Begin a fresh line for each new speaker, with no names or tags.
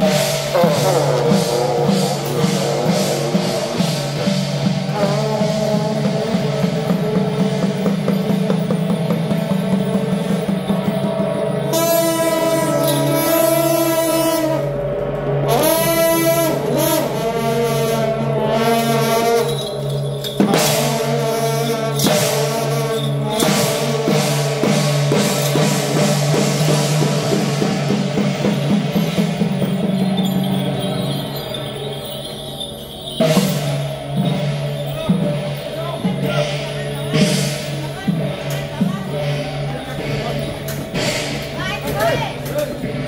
Thank you. Good.